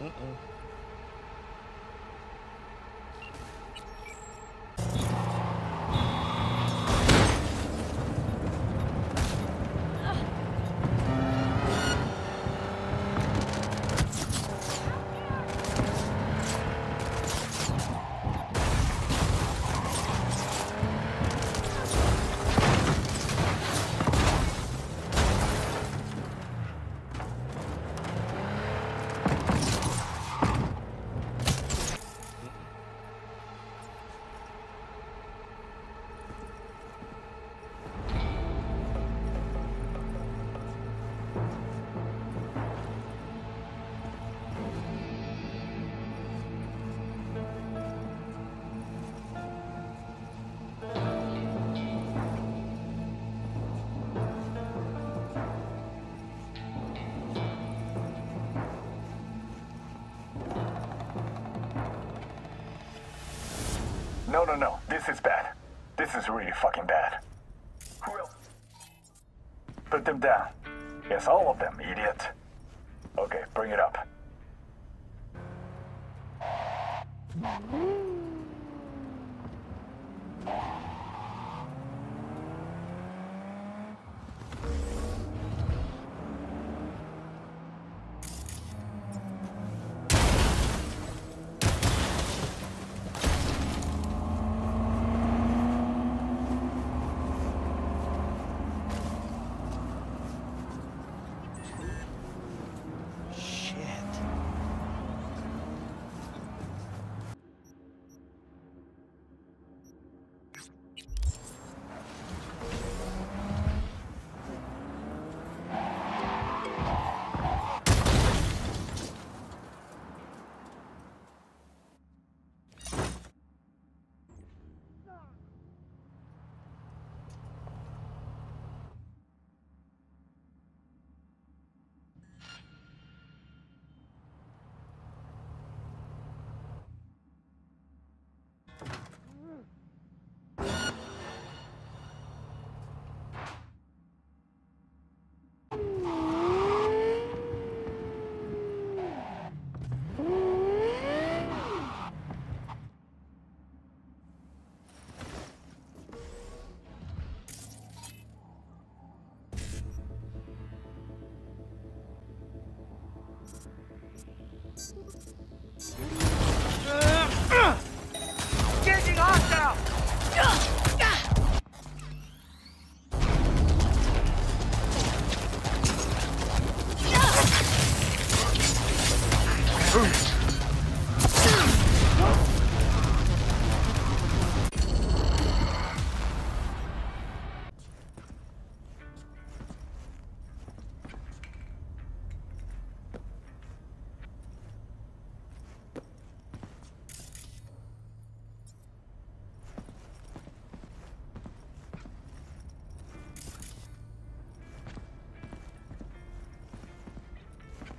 Mm-mm. No, no, no. This is bad. This is really fucking bad. Who else? Put them down. Yes, all of them, idiot. Okay, bring it up. Shit.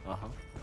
Uh huh.